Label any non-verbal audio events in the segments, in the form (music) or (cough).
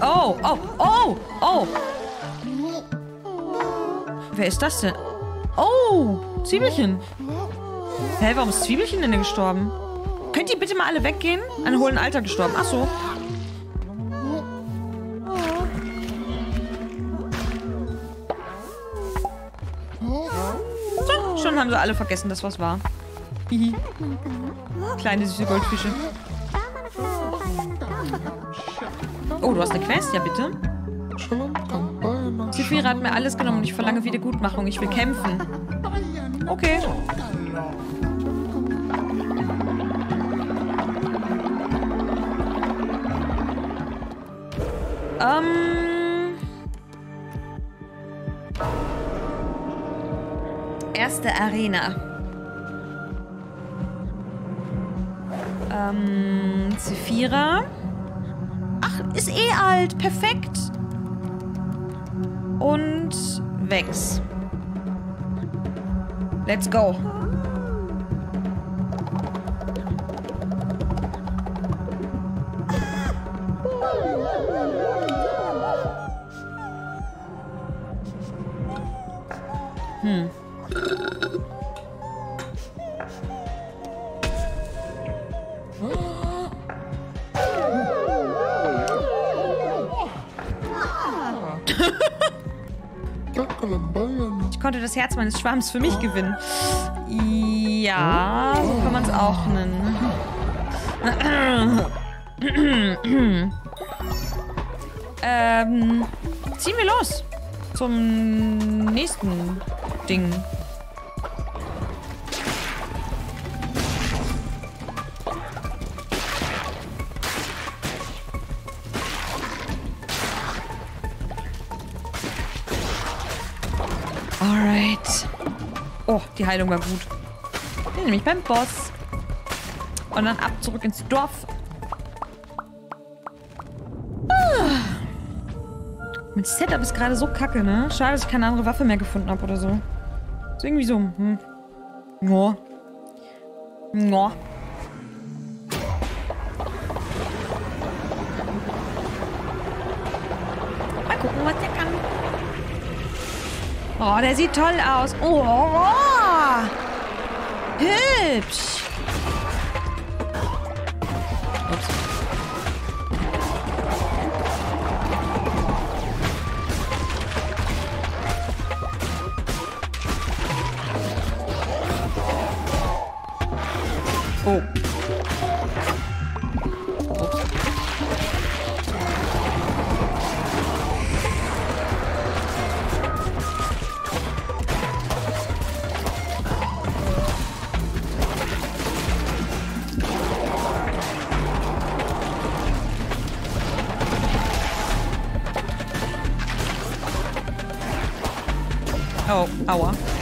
Oh, oh, oh, oh. Wer ist das denn? Oh, Zwiebelchen. Hä, warum ist Zwiebelchen denn gestorben? Könnt ihr bitte mal alle weggehen? Ein hohen Alter gestorben. Ach so. So, schon haben sie alle vergessen, dass was war. Hihi. Kleine süße Goldfische. Oh, du hast eine Quest? Ja, bitte. Zifira hat mir alles genommen und ich verlange Wiedergutmachung. Ich will kämpfen. Okay. Ähm. Erste Arena. Ähm, Zephyra. Ist eh alt. Perfekt. Und Vex. Let's go. Hm. Das Herz meines Schwarms für mich gewinnen. Ja, so kann man es auch nennen. ähm, ziehen wir los zum nächsten Ding. Alright. Oh, die Heilung war gut. Bin nämlich beim Boss. Und dann ab zurück ins Dorf. Ah. Mein Setup ist gerade so kacke, ne? Schade, dass ich keine andere Waffe mehr gefunden habe oder so. Ist irgendwie so, hm. Ja. Ja. Mal gucken, was der kann. Oh, der sieht toll aus. Oh, oh. hübsch. Oh, aua.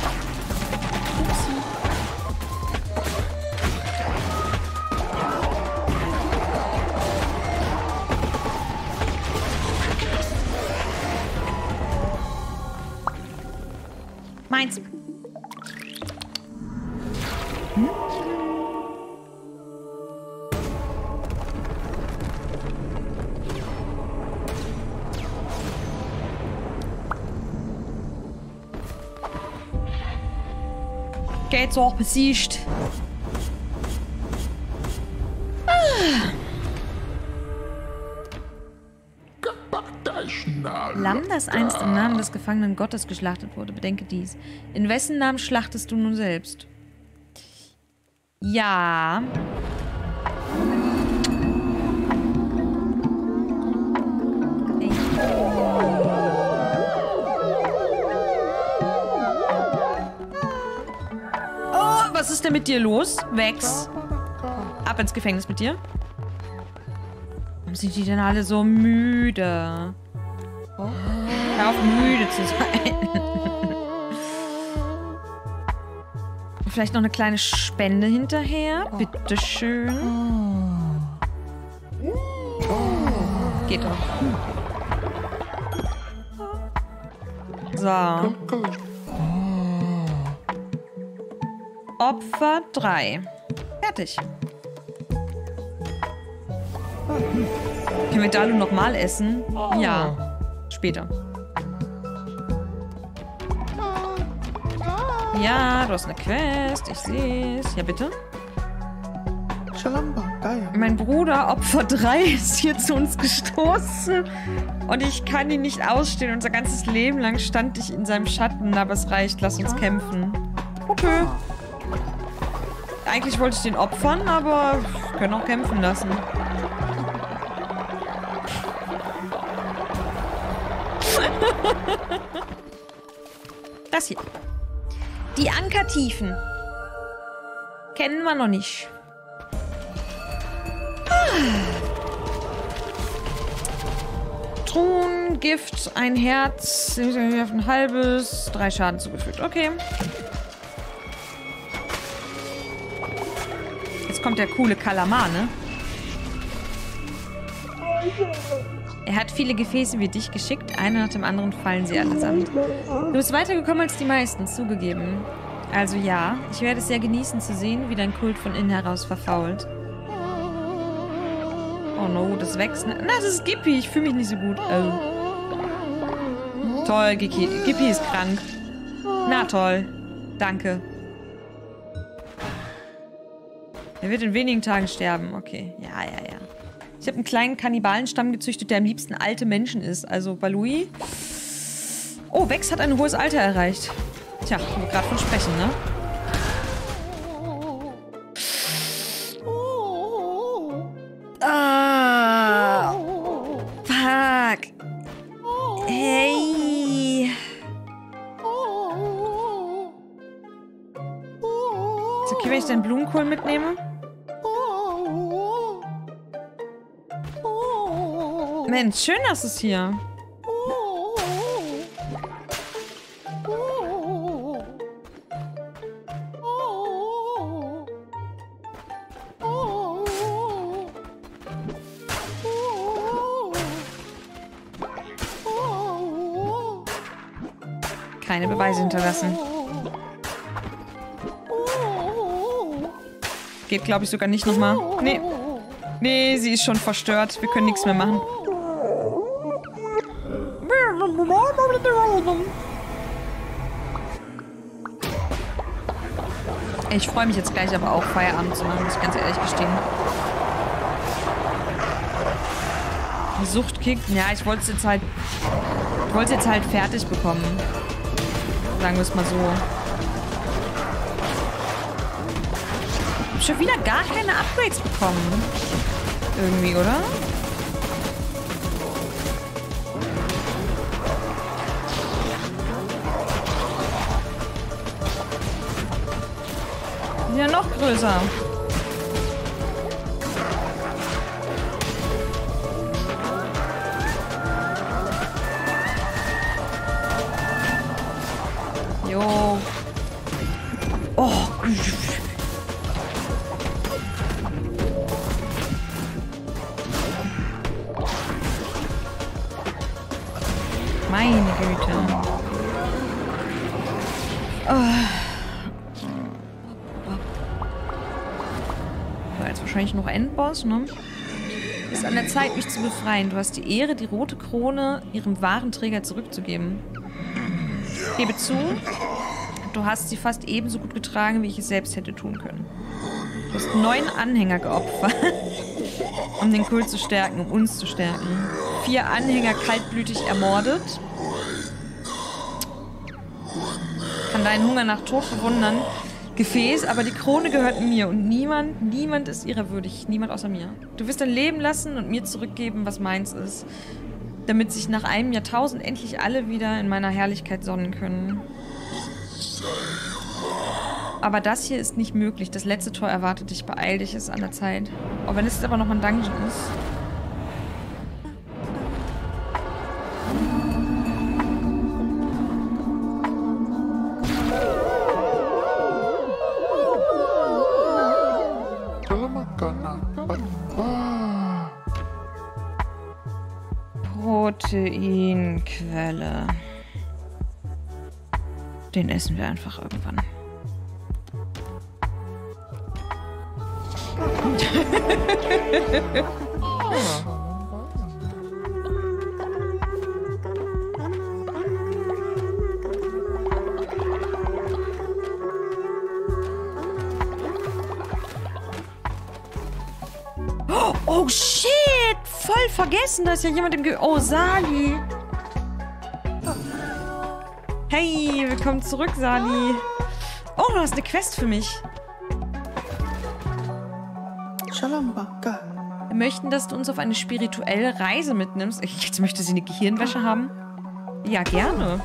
Auch besiegt. Lamm, das einst im Namen des gefangenen Gottes geschlachtet wurde. Bedenke dies. In wessen Namen schlachtest du nun selbst? Ja. Denn mit dir los? Wex. Ab ins Gefängnis mit dir. Warum sind die denn alle so müde? Hör auf, müde zu sein. Vielleicht noch eine kleine Spende hinterher. Bitteschön. Geht doch. So. Opfer 3. Fertig. Können wir Dalu nochmal essen? Ja. Später. Ja, du hast eine Quest. Ich sehe es. Ja, bitte. Schalamba, geil. Mein Bruder, Opfer 3, (laughs) ist hier zu uns gestoßen. Und ich kann ihn nicht ausstehen. Unser ganzes Leben lang stand ich in seinem Schatten. Aber es reicht. Lass uns kämpfen. Okay. Eigentlich wollte ich den opfern, aber wir können auch kämpfen lassen. (laughs) das hier. Die Ankertiefen. Kennen wir noch nicht. Thron, Gift, ein Herz, ein halbes, drei Schaden zugefügt. Okay. Kommt der coole Kalamar, ne? Er hat viele Gefäße wie dich geschickt. Einer nach dem anderen fallen sie allesamt. Du bist weitergekommen als die meisten, zugegeben. Also ja, ich werde es sehr genießen zu sehen, wie dein Kult von innen heraus verfault. Oh no, das wächst. Na, das ist Gippy. Ich fühle mich nicht so gut. Oh. Toll, Gippy ist krank. Na toll. Danke. Er wird in wenigen Tagen sterben. Okay. Ja, ja, ja. Ich habe einen kleinen Kannibalenstamm gezüchtet, der am liebsten alte Menschen ist. Also Balui. Oh, Vex hat ein hohes Alter erreicht. Tja, wo wir gerade von sprechen, ne? Ah. Fuck. Hey. Ist okay, wenn ich den Blumenkohl mitnehme? Mensch, schön, dass es hier. Keine Beweise hinterlassen. Geht, glaube ich, sogar nicht nochmal. Nee. Nee, sie ist schon verstört. Wir können nichts mehr machen. Ich freue mich jetzt gleich aber auch Feierabend zu machen, muss ich ganz ehrlich gestehen. Die Sucht kickt. Ja, ich wollte es jetzt halt. Ich wollte es jetzt halt fertig bekommen. Sagen wir es mal so. Ich hab schon wieder gar keine Upgrades bekommen. Irgendwie, oder? Ja, noch größer. Wahrscheinlich noch Endboss, ne? Ist an der Zeit, mich zu befreien. Du hast die Ehre, die rote Krone ihrem wahren Träger zurückzugeben. Gebe zu, du hast sie fast ebenso gut getragen, wie ich es selbst hätte tun können. Du hast neun Anhänger geopfert, (laughs) um den Kult zu stärken, um uns zu stärken. Vier Anhänger kaltblütig ermordet. Kann deinen Hunger nach Tod bewundern. Gefäß, aber die Krone gehört mir und niemand, niemand ist ihrer würdig. Niemand außer mir. Du wirst dein Leben lassen und mir zurückgeben, was meins ist. Damit sich nach einem Jahrtausend endlich alle wieder in meiner Herrlichkeit sonnen können. Aber das hier ist nicht möglich. Das letzte Tor erwartet dich. Beeil dich, es ist an der Zeit. Auch wenn es jetzt aber noch ein Dungeon ist. Proteinquelle. Den essen wir einfach irgendwann. (laughs) (laughs) Oh, Voll vergessen, da ist ja jemand im Ge... Oh, Sali. Hey, willkommen zurück, Sali. Oh, du hast eine Quest für mich. Wir möchten, dass du uns auf eine spirituelle Reise mitnimmst. Jetzt möchte sie eine Gehirnwäsche haben. Ja, gerne.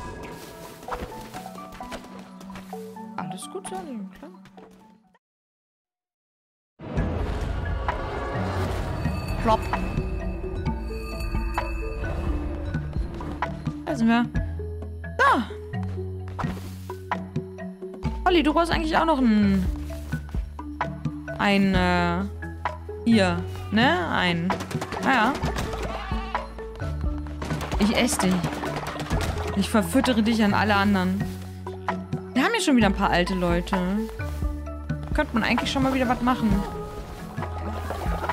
Alles gut, Sali, klar. Plop. Da sind wir. Da. Olli, du brauchst eigentlich auch noch ein... Ein, äh... Hier, ne? Ein... Naja. Ich esse dich. Ich verfüttere dich an alle anderen. Wir haben hier schon wieder ein paar alte Leute. Könnte man eigentlich schon mal wieder was machen.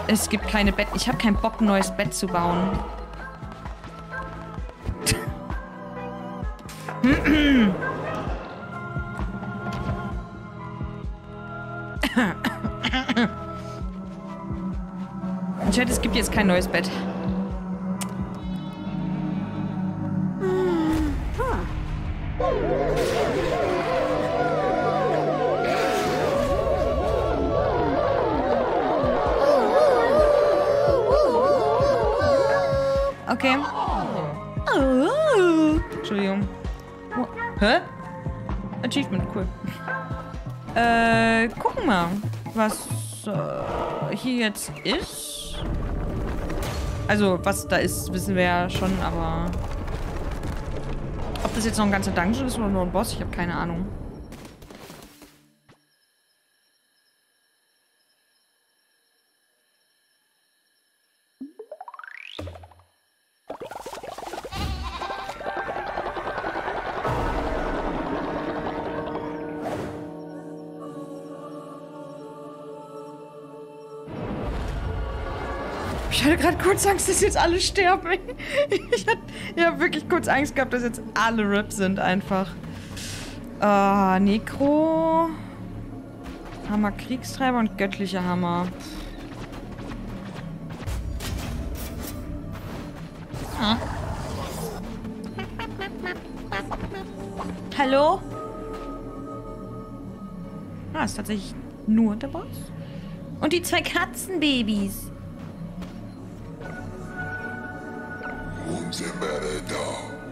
Es gibt keine Bett. Ich habe keinen Bock, ein neues Bett zu bauen. Chat, es gibt jetzt kein neues Bett. Achievement, cool. Äh, gucken mal, was äh, hier jetzt ist. Also, was da ist, wissen wir ja schon, aber... Ob das jetzt noch ein ganzer Dungeon ist oder nur ein Boss, ich habe keine Ahnung. Gerade kurz Angst, dass jetzt alle sterben. (laughs) Ich habe hab wirklich kurz Angst gehabt, dass jetzt alle RIP sind einfach. Äh, Nekro. Hammer Kriegstreiber und göttlicher Hammer. Ah. Hallo? Ah, ist tatsächlich nur der Boss. Und die zwei Katzenbabys.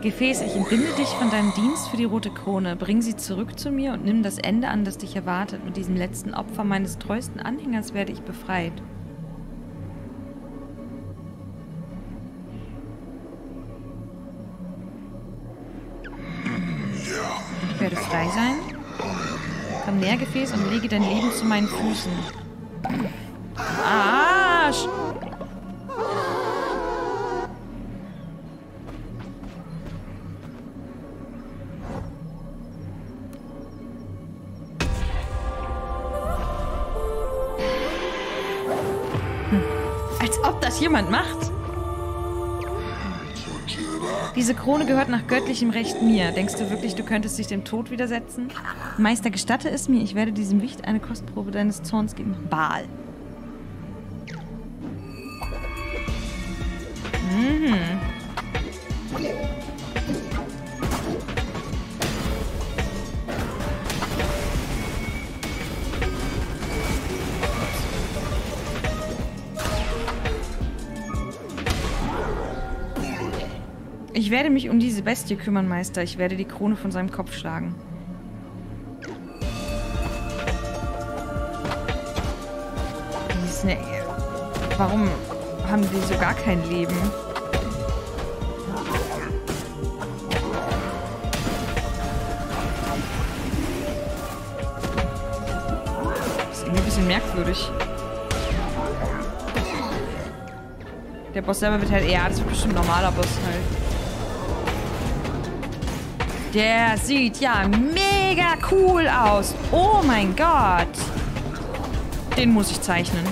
Gefäß, ich entbinde dich von deinem Dienst für die Rote Krone. Bring sie zurück zu mir und nimm das Ende an, das dich erwartet. Mit diesem letzten Opfer meines treuesten Anhängers werde ich befreit. Ich werde frei sein. Komm näher, Gefäß, und lege dein Leben zu meinen Füßen. Arsch! Jemand macht. Diese Krone gehört nach göttlichem Recht mir. Denkst du wirklich, du könntest dich dem Tod widersetzen? Meister, gestatte es mir, ich werde diesem Wicht eine Kostprobe deines Zorns geben. Baal. Mhm. Ich werde mich um diese Bestie kümmern, Meister. Ich werde die Krone von seinem Kopf schlagen. Die eine... Warum haben die so gar kein Leben? Das ist irgendwie ein bisschen merkwürdig. Der Boss selber wird halt... Ja, das wird bestimmt ein normaler Boss halt. Der sieht ja mega cool aus. Oh mein Gott. Den muss ich zeichnen.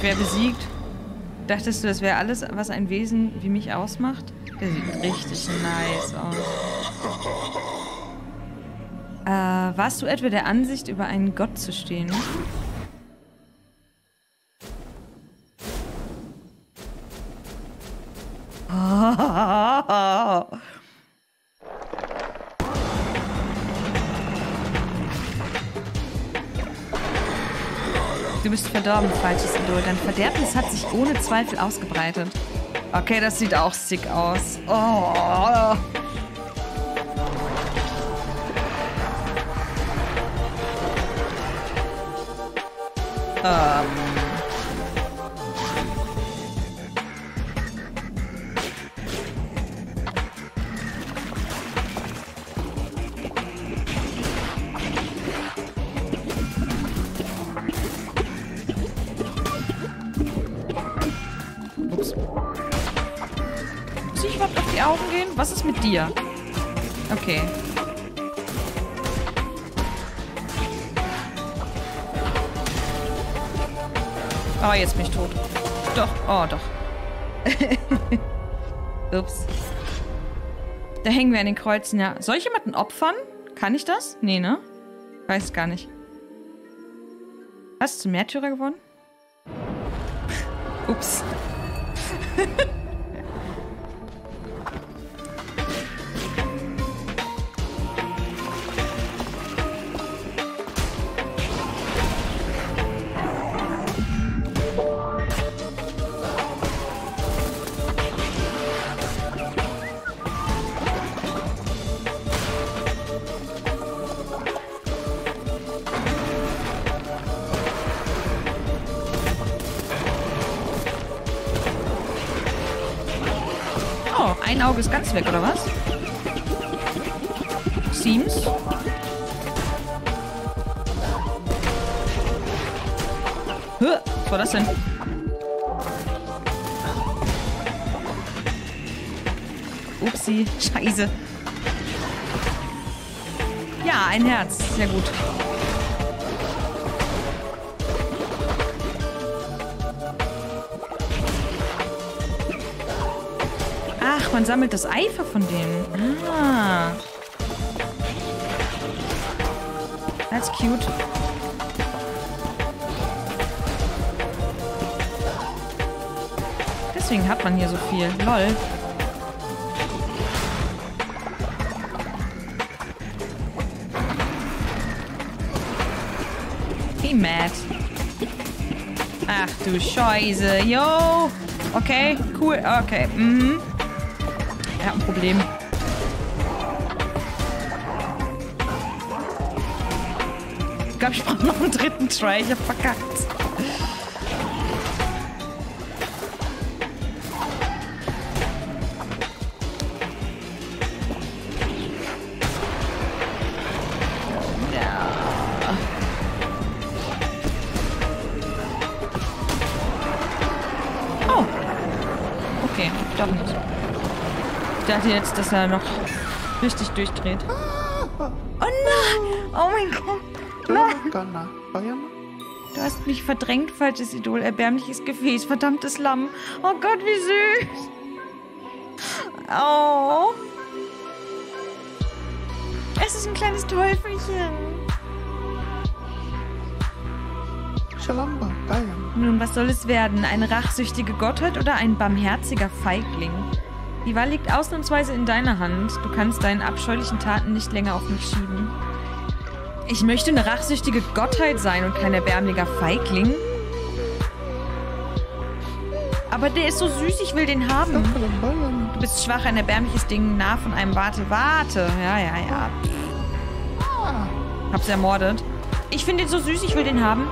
Wäre besiegt? Dachtest du, das wäre alles, was ein Wesen wie mich ausmacht? Der sieht richtig nice aus. Äh, warst du etwa der Ansicht, über einen Gott zu stehen? (laughs) verdorben, falsches Idol. Dein Verderbnis hat sich ohne Zweifel ausgebreitet. Okay, das sieht auch sick aus. Oh. Ähm. Mit dir? Okay. Oh, jetzt bin ich tot. Doch. Oh, doch. (laughs) Ups. Da hängen wir an den Kreuzen, ja. Soll ich jemanden opfern? Kann ich das? Nee, ne? Weiß gar nicht. Hast du Märtyrer gewonnen? (laughs) Ups. (laughs) ein Auge ist ganz weg, oder was? Seems. Hö, was war das denn? Upsi, scheiße. Ja, ein Herz. Sehr gut. Man sammelt das Eifer von denen. Ah. That's cute. Deswegen hat man hier so viel. Lol. Hey, Matt. Ach du Scheiße. Yo. Okay, cool. Okay. Mhm. Ein Problem. Ich glaube, ich brauche noch einen dritten Try. Ich hab verkackt. Dachte jetzt, dass er noch richtig durchdreht. Oh nein! Oh mein Gott! Nein! Du hast mich verdrängt, falsches Idol. Erbärmliches Gefäß, verdammtes Lamm. Oh Gott, wie süß! Oh! Es ist ein kleines Teufelchen. Shalamba, Diane. Nun, was soll es werden? Eine rachsüchtige Gottheit oder ein barmherziger Feigling? Die Wahl liegt ausnahmsweise in deiner Hand. Du kannst deinen abscheulichen Taten nicht länger auf mich schieben. Ich möchte eine rachsüchtige Gottheit sein und kein erbärmlicher Feigling. Aber der ist so süß, ich will den haben. Du bist schwach, ein erbärmliches Ding, nah von einem Warte. Warte. Ja, ja, ja. Hab's ermordet. Ich finde den so süß, ich will den haben.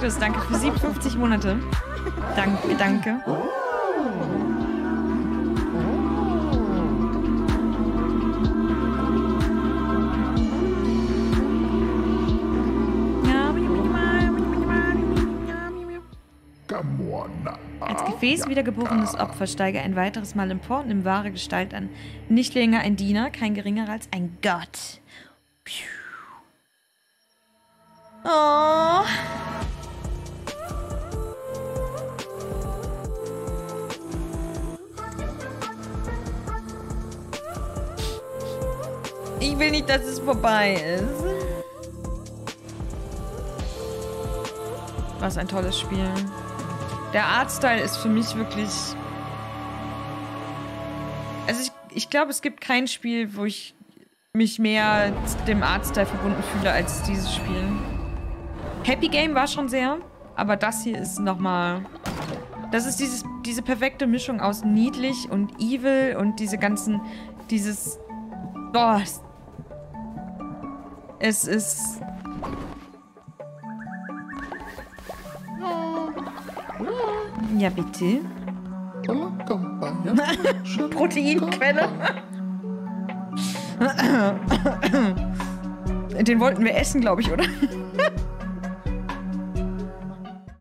Kaktus, danke für 57 Monate. Danke, danke. Als Gefäß wiedergeborenes Opfer steige ein weiteres Mal im und nimm wahre Gestalt an. Nicht länger ein Diener, kein geringerer als ein Gott. Pew. Oh. Ich will nicht, dass es vorbei ist. Was ein tolles Spiel. Der Artstyle ist für mich wirklich. Also ich, ich glaube, es gibt kein Spiel, wo ich mich mehr dem Artstyle verbunden fühle als dieses Spiel. Happy Game war schon sehr, aber das hier ist nochmal. Das ist dieses, diese perfekte Mischung aus niedlich und evil und diese ganzen. Dieses. Boah. Es ist. Ja, bitte. (laughs) Proteinquelle. Den wollten wir essen, glaube ich, oder?